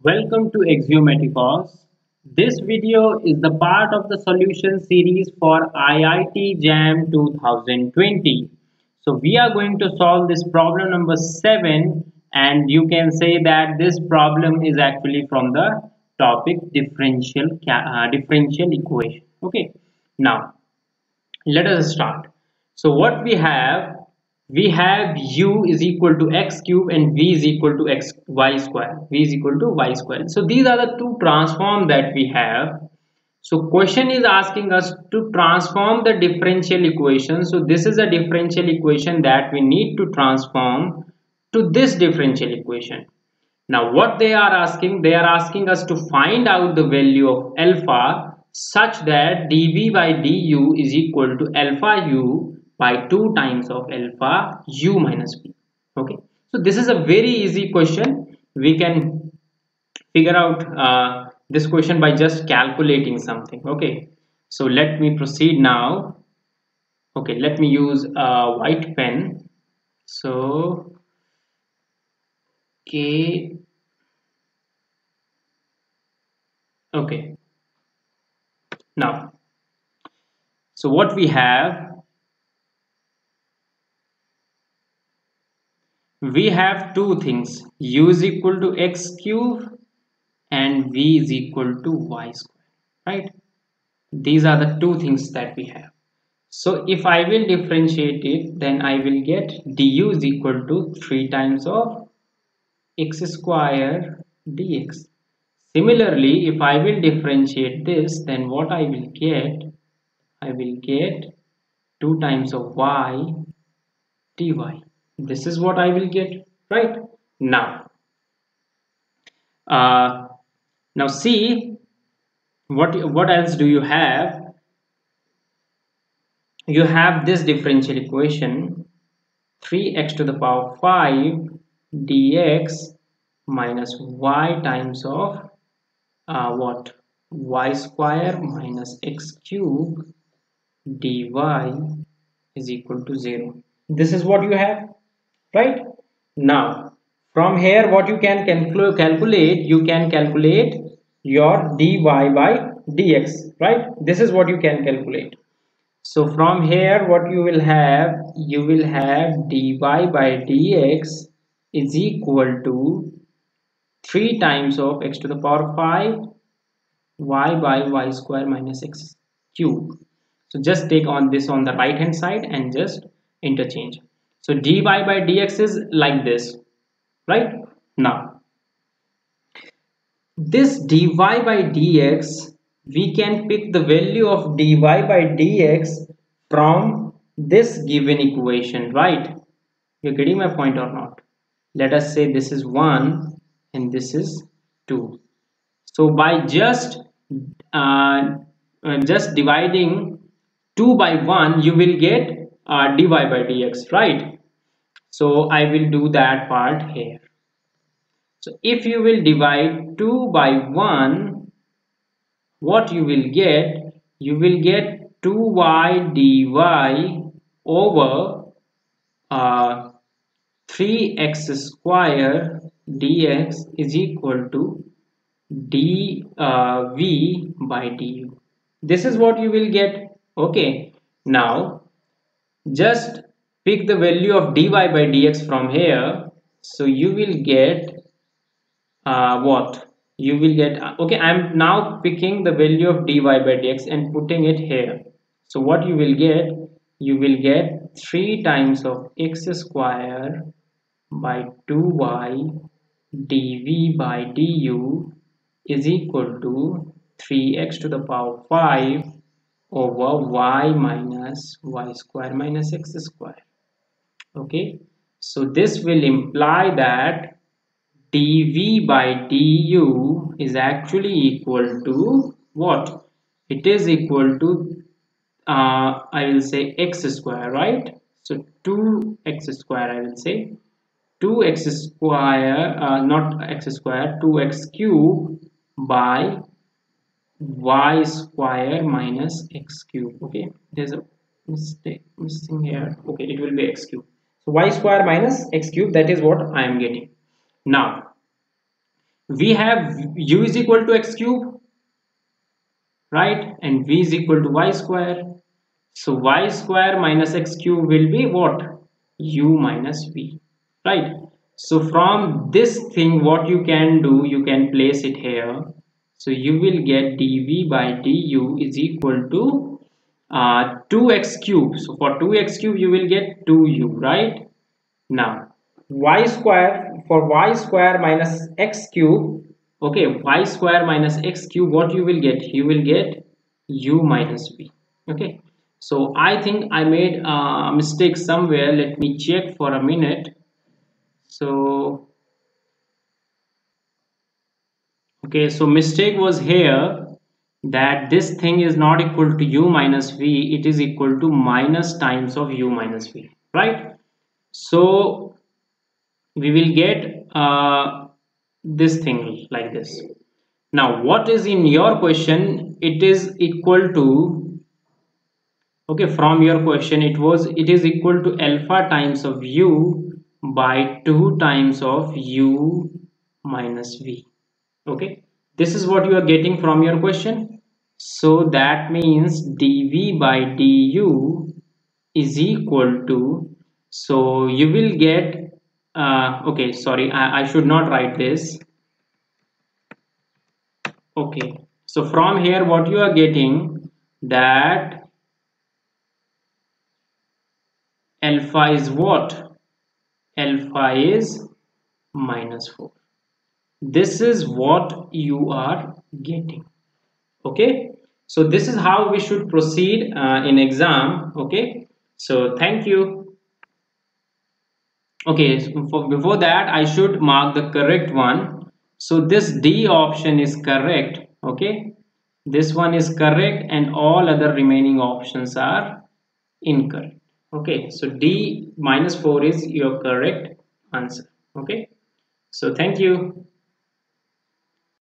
Welcome to Axiomatikos. This video is the part of the solution series for IIT JAM 2020. So we are going to solve this problem number 7 and you can say that this problem is actually from the topic differential uh, differential equation. Okay. Now let us start. So what we have we have u is equal to x cube and v is equal to x y square. V is equal to y square. So these are the two transform that we have. So question is asking us to transform the differential equation. So this is a differential equation that we need to transform to this differential equation. Now what they are asking they are asking us to find out the value of alpha such that dv by du is equal to alpha u by 2 times of alpha u minus b okay. So this is a very easy question. We can figure out uh, this question by just calculating something. Okay. So let me proceed now. Okay. Let me use a white pen. So okay okay. Now so what we have we have two things u is equal to x cube and v is equal to y square right? These are the two things that we have. So if I will differentiate it then I will get du is equal to 3 times of x square dx. Similarly if I will differentiate this then what I will get? I will get 2 times of y dy this is what I will get right? Now uh, now see what what else do you have? You have this differential equation 3x to the power 5 dx minus y times of uh, what? y square minus x cube dy is equal to 0 this is what you have right? Now from here what you can calculate you can calculate your dy by dx right? This is what you can calculate. So from here what you will have you will have dy by dx is equal to 3 times of x to the power 5 y by y square minus x cube. So just take on this on the right hand side and just interchange so dy by dx is like this, right? Now, this dy by dx, we can pick the value of dy by dx from this given equation, right? You're getting my point or not? Let us say this is 1 and this is 2. So by just uh, uh, just dividing 2 by 1, you will get uh, dy by dx right? So I will do that part here. So if you will divide 2 by 1 what you will get? You will get 2y dy over uh, 3x square dx is equal to dv uh, by du. This is what you will get. Okay. Now just pick the value of dy by dx from here. So you will get uh, what? You will get okay i'm now picking the value of dy by dx and putting it here. So what you will get you will get 3 times of x square by 2y dv by du is equal to 3x to the power 5 over y minus y square minus x square. Okay? So this will imply that dv by du is actually equal to what? It is equal to uh, I will say x square right? So 2x square I will say. 2x square uh, not x square 2x cube by y square minus x cube. Okay there's a mistake missing here. Okay it will be x cube. So y square minus x cube that is what i am getting. Now we have u is equal to x cube right? And v is equal to y square. So y square minus x cube will be what? u minus v right? So from this thing what you can do you can place it here so you will get dv by du is equal to uh, 2x cube so for 2x cube you will get 2u right? Now y square for y square minus x cube okay y square minus x cube what you will get? You will get u minus v okay? So i think i made a mistake somewhere. Let me check for a minute. So okay so mistake was here that this thing is not equal to u minus v it is equal to minus times of u minus v right? So we will get uh, this thing like this. Now what is in your question it is equal to okay from your question it was it is equal to alpha times of u by 2 times of u minus v okay. This is what you are getting from your question. So that means dv by du is equal to so you will get uh, okay sorry I, I should not write this. Okay. So from here what you are getting that alpha is what? Alpha is minus 4 this is what you are getting. Okay? So this is how we should proceed uh, in exam. Okay? So thank you. Okay so for, before that I should mark the correct one. So this D option is correct. Okay? This one is correct and all other remaining options are incorrect. Okay? So D minus 4 is your correct answer. Okay? So thank you